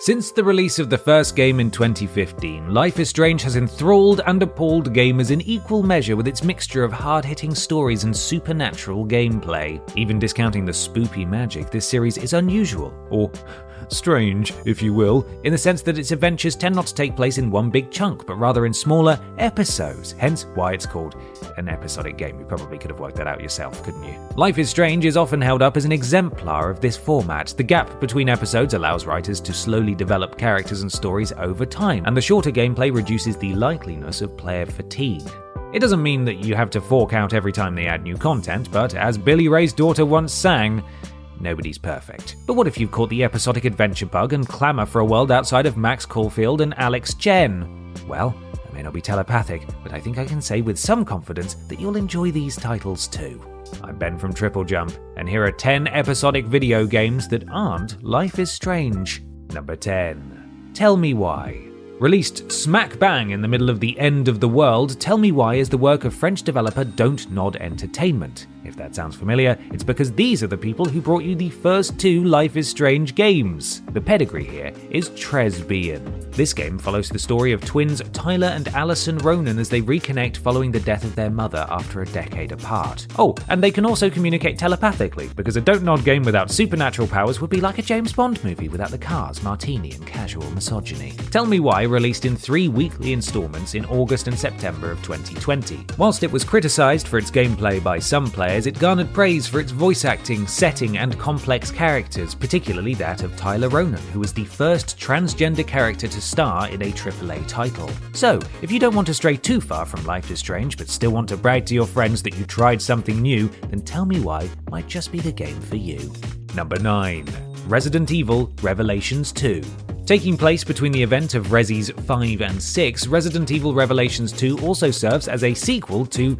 Since the release of the first game in 2015, Life is Strange has enthralled and appalled gamers in equal measure with its mixture of hard hitting stories and supernatural gameplay. Even discounting the spoopy magic, this series is unusual, or strange, if you will, in the sense that its adventures tend not to take place in one big chunk, but rather in smaller episodes, hence why it's called an episodic game. You probably could have worked that out yourself, couldn't you? Life is Strange is often held up as an exemplar of this format. The gap between episodes allows writers to slowly develop characters and stories over time, and the shorter gameplay reduces the likeliness of player fatigue. It doesn't mean that you have to fork out every time they add new content, but as Billy Ray's daughter once sang, Nobody's perfect. But what if you've caught the episodic adventure bug and clamour for a world outside of Max Caulfield and Alex Chen? Well, I may not be telepathic, but I think I can say with some confidence that you'll enjoy these titles too. I'm Ben from Triple Jump, and here are 10 episodic video games that aren't Life is Strange. Number 10. Tell Me Why. Released smack bang in the middle of the end of the world, Tell Me Why is the work of French developer Don't Nod Entertainment. If that sounds familiar, it's because these are the people who brought you the first two Life is Strange games. The pedigree here is Tresbian. This game follows the story of twins Tyler and Alyson Ronan as they reconnect following the death of their mother after a decade apart. Oh, and they can also communicate telepathically, because a Don't Nod game without supernatural powers would be like a James Bond movie without the cars, martini, and casual misogyny. Tell Me Why released in three weekly installments in August and September of 2020. Whilst it was criticised for its gameplay by some players, players, it garnered praise for its voice acting, setting, and complex characters, particularly that of Tyler Ronan, who was the first transgender character to star in a AAA title. So, if you don't want to stray too far from Life is Strange but still want to brag to your friends that you tried something new, then Tell Me Why might just be the game for you. Number 9. Resident Evil Revelations 2. Taking place between the event of Resi's 5 and 6, Resident Evil Revelations 2 also serves as a sequel to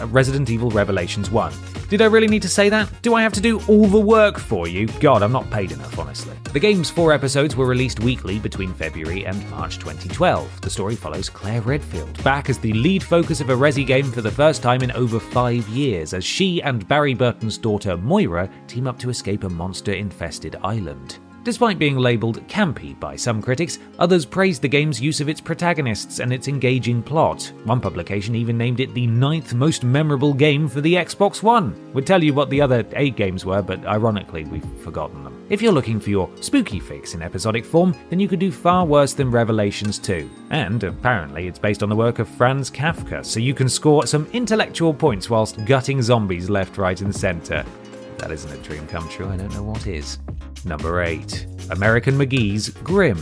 Uh, Resident Evil Revelations 1. Did I really need to say that? Do I have to do all the work for you? God, I'm not paid enough, honestly. The game's four episodes were released weekly between February and March 2012. The story follows Claire Redfield, back as the lead focus of a Resi game for the first time in over five years, as she and Barry Burton's daughter Moira team up to escape a monster infested island. Despite being labelled campy by some critics, others praised the game's use of its protagonists and its engaging plot. One publication even named it the ninth most memorable game for the Xbox One. We'd tell you what the other eight games were, but ironically, we've forgotten them. If you're looking for your spooky fix in episodic form, then you could do far worse than Revelations 2. And apparently, it's based on the work of Franz Kafka, so you can score some intellectual points whilst gutting zombies left, right, and centre. If that isn't a dream come true, I don't know what is. Number 8. American McGee's Grimm.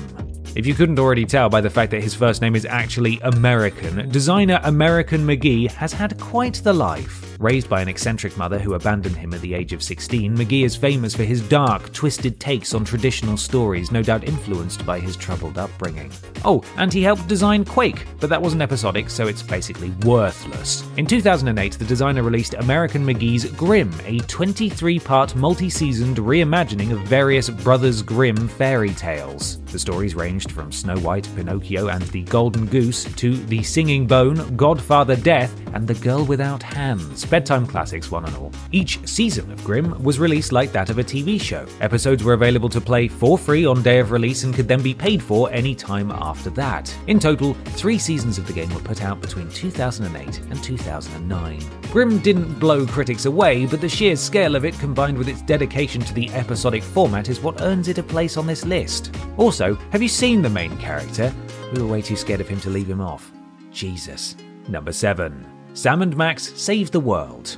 If you couldn't already tell by the fact that his first name is actually American, designer American McGee has had quite the life. Raised by an eccentric mother who abandoned him at the age of 16, McGee is famous for his dark, twisted takes on traditional stories, no doubt influenced by his troubled upbringing. Oh, and he helped design Quake, but that wasn't episodic, so it's basically worthless. In 2008, the designer released American McGee's Grimm, a 23 part, multi seasoned reimagining of various Brothers Grimm fairy tales. The stories ranged from Snow White, Pinocchio, and the Golden Goose to The Singing Bone, Godfather Death, and The Girl Without Hands bedtime classics one and all. Each season of Grimm was released like that of a TV show. Episodes were available to play for free on day of release and could then be paid for any time after that. In total, three seasons of the game were put out between 2008 and 2009. Grimm didn't blow critics away, but the sheer scale of it combined with its dedication to the episodic format is what earns it a place on this list. Also, have you seen the main character? We were way too scared of him to leave him off. Jesus. Number 7. Sam and Max save the world.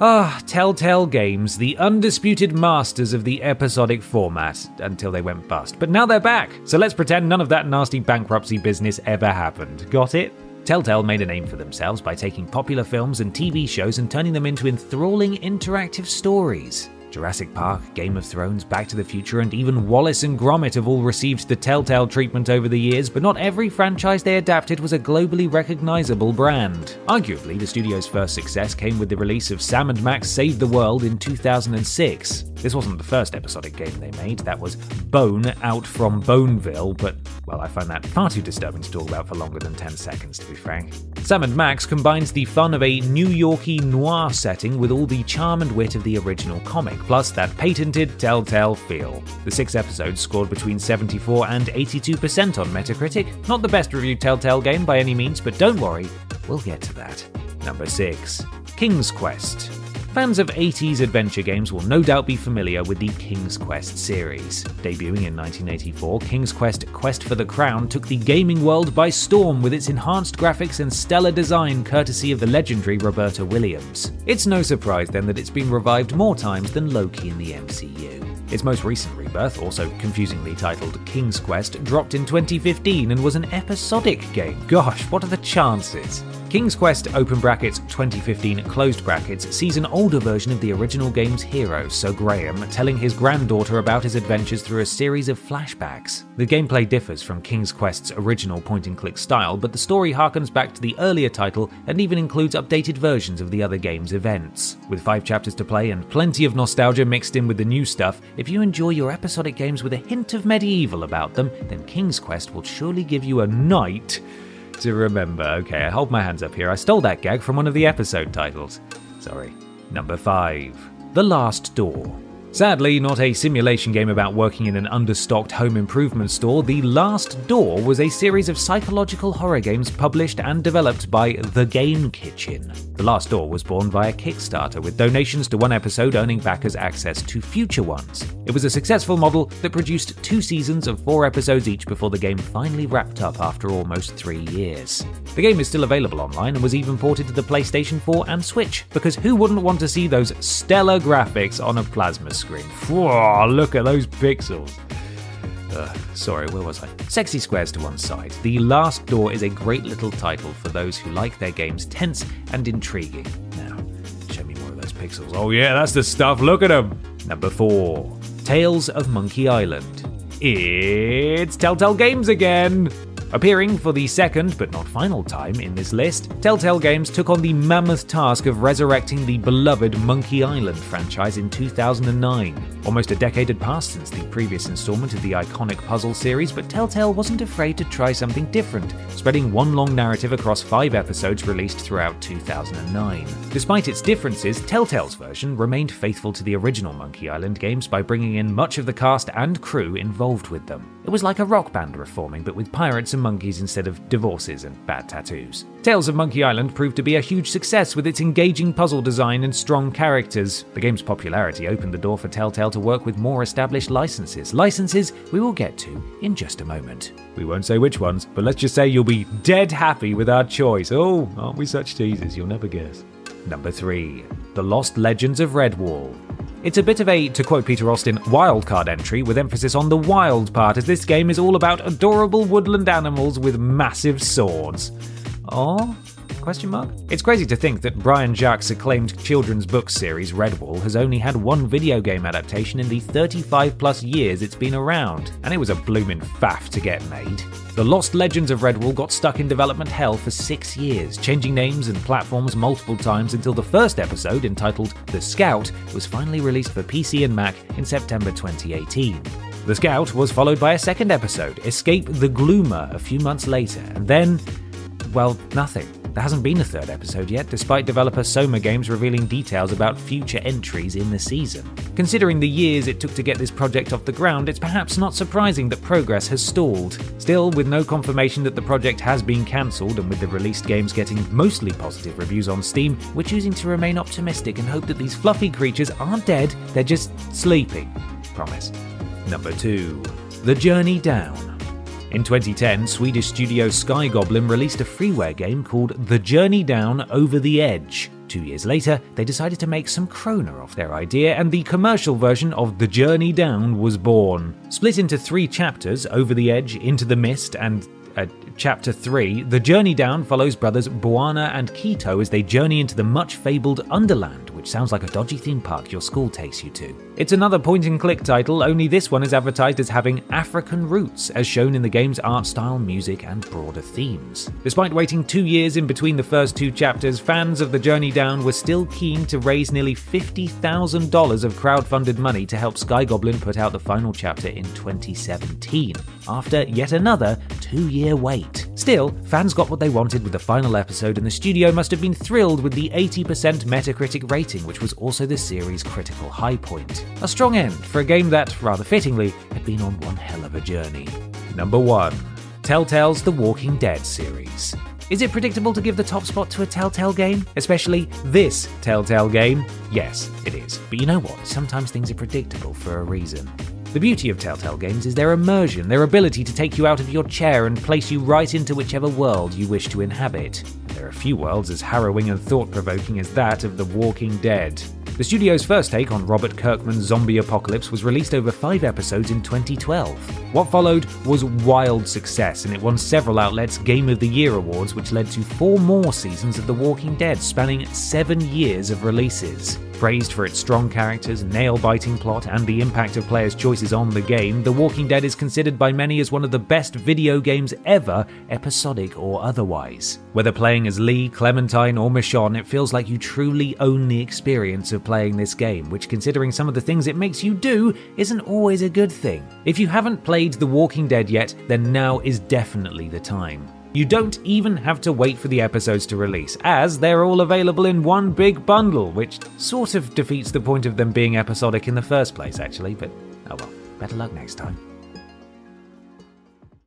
Ah, Telltale Games, the undisputed masters of the episodic format, until they went bust. But now they're back, so let's pretend none of that nasty bankruptcy business ever happened. Got it? Telltale made a name for themselves by taking popular films and TV shows and turning them into enthralling interactive stories. Jurassic Park, Game of Thrones, Back to the Future, and even Wallace and Gromit have all received the Telltale treatment over the years, but not every franchise they adapted was a globally recognizable brand. Arguably, the studio's first success came with the release of Sam and Max Save the World in 2006. This wasn't the first episodic game they made, that was Bone Out from Boneville, but, well, I find that far too disturbing to talk about for longer than 10 seconds, to be frank. Sam and Max combines the fun of a New Yorky noir setting with all the charm and wit of the original comic, plus that patented Telltale feel. The six episodes scored between 74 and 82% on Metacritic. Not the best reviewed Telltale game by any means, but don't worry, we'll get to that. Number 6. King's Quest. Fans of 80s adventure games will no doubt be familiar with the King's Quest series. Debuting in 1984, King's Quest Quest for the Crown took the gaming world by storm with its enhanced graphics and stellar design courtesy of the legendary Roberta Williams. It's no surprise then that it's been revived more times than Loki in the MCU. Its most recent rebirth, also confusingly titled King's Quest, dropped in 2015 and was an episodic game. Gosh, what are the chances? King's Quest open brackets 2015 closed brackets sees an older version of the original game's hero, Sir Graham, telling his granddaughter about his adventures through a series of flashbacks. The gameplay differs from King's Quest's original point and click style, but the story harkens back to the earlier title and even includes updated versions of the other game's events. With five chapters to play and plenty of nostalgia mixed in with the new stuff, if you enjoy your episodic games with a hint of medieval about them, then King's Quest will surely give you a night to remember. Okay, I hold my hands up here. I stole that gag from one of the episode titles. Sorry. Number 5 The Last Door. Sadly, not a simulation game about working in an understocked home improvement store, The Last Door was a series of psychological horror games published and developed by The Game Kitchen. The Last Door was born via Kickstarter, with donations to one episode earning backers access to future ones. It was a successful model that produced two seasons of four episodes each before the game finally wrapped up after almost three years. The game is still available online and was even ported to the PlayStation 4 and Switch, because who wouldn't want to see those stellar graphics on a plasma screen? Whoa, look at those pixels. Uh, sorry, where was I? Sexy squares to one side. The Last Door is a great little title for those who like their games tense and intriguing. Now, show me more of those pixels. Oh, yeah, that's the stuff. Look at them. Number four Tales of Monkey Island. It's Telltale Games again! Appearing for the second but not final time in this list, Telltale Games took on the mammoth task of resurrecting the beloved Monkey Island franchise in 2009. Almost a decade had passed since the previous installment of the iconic puzzle series, but Telltale wasn't afraid to try something different, spreading one long narrative across five episodes released throughout 2009. Despite its differences, Telltale's version remained faithful to the original Monkey Island games by bringing in much of the cast and crew involved with them. It was like a rock band reforming, but with pirates and monkeys instead of divorces and bad tattoos. Tales of Monkey Island proved to be a huge success with its engaging puzzle design and strong characters. The game's popularity opened the door for Telltale to work with more established licenses, licenses we will get to in just a moment. We won't say which ones, but let's just say you'll be dead happy with our choice. Oh, aren't we such teasers? You'll never guess. Number 3 The Lost Legends of Redwall. It's a bit of a, to quote Peter Austin, wildcard entry with emphasis on the wild part, as this game is all about adorable woodland animals with massive swords. Oh? Question mark? It's crazy to think that Brian Jacques' acclaimed children's book series Redwall has only had one video game adaptation in the 35 plus years it's been around, and it was a bloomin' faff to get made. The Lost Legends of Redwall got stuck in development hell for six years, changing names and platforms multiple times until the first episode, entitled The Scout, was finally released for PC and Mac in September 2018. The Scout was followed by a second episode, Escape the Gloomer, a few months later, and then, well, nothing. There hasn't been a third episode yet, despite developer Soma Games revealing details about future entries in the season. Considering the years it took to get this project off the ground, it's perhaps not surprising that progress has stalled. Still, with no confirmation that the project has been cancelled, and with the released games getting mostly positive reviews on Steam, we're choosing to remain optimistic and hope that these fluffy creatures aren't dead, they're just sleeping. Promise. Number 2 The Journey Down. In 2010, Swedish studio Sky Goblin released a freeware game called The Journey Down Over the Edge. Two years later, they decided to make some kroner off their idea, and the commercial version of The Journey Down was born. Split into three chapters Over the Edge, Into the Mist, and uh, Chapter 3, The Journey Down follows brothers Bwana and Kito as they journey into the much fabled Underland which sounds like a dodgy theme park your school takes you to. It's another point and click title, only this one is advertised as having African roots, as shown in the game's art style, music, and broader themes. Despite waiting two years in between the first two chapters, fans of The Journey Down were still keen to raise nearly $50,000 of crowd-funded money to help Sky Goblin put out the final chapter in 2017, after yet another two-year wait. Still, fans got what they wanted with the final episode, and the studio must have been thrilled with the 80% Metacritic rating, which was also the series' critical high point. A strong end for a game that, rather fittingly, had been on one hell of a journey. Number 1 Telltale's The Walking Dead series. Is it predictable to give the top spot to a Telltale game? Especially this Telltale game? Yes, it is. But you know what? Sometimes things are predictable for a reason. The beauty of Telltale games is their immersion, their ability to take you out of your chair and place you right into whichever world you wish to inhabit. There are few worlds as harrowing and thought provoking as that of The Walking Dead. The studio's first take on Robert Kirkman's zombie apocalypse was released over five episodes in 2012. What followed was wild success, and it won several outlets' Game of the Year awards, which led to four more seasons of The Walking Dead, spanning seven years of releases. Praised for its strong characters, nail biting plot, and the impact of players' choices on the game, The Walking Dead is considered by many as one of the best video games ever, episodic or otherwise. Whether playing as Lee, Clementine, or Michonne, it feels like you truly own the experience of playing this game, which, considering some of the things it makes you do, isn't always a good thing. If you haven't played The Walking Dead yet, then now is definitely the time. You don't even have to wait for the episodes to release, as they're all available in one big bundle, which sort of defeats the point of them being episodic in the first place, actually, but oh well, better luck next time.